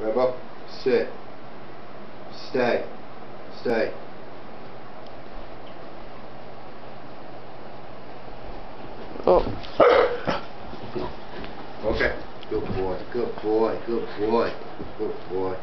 Rebo, sit. Stay. Stay. Oh. Okay. Good boy. Good boy. Good boy. Good boy.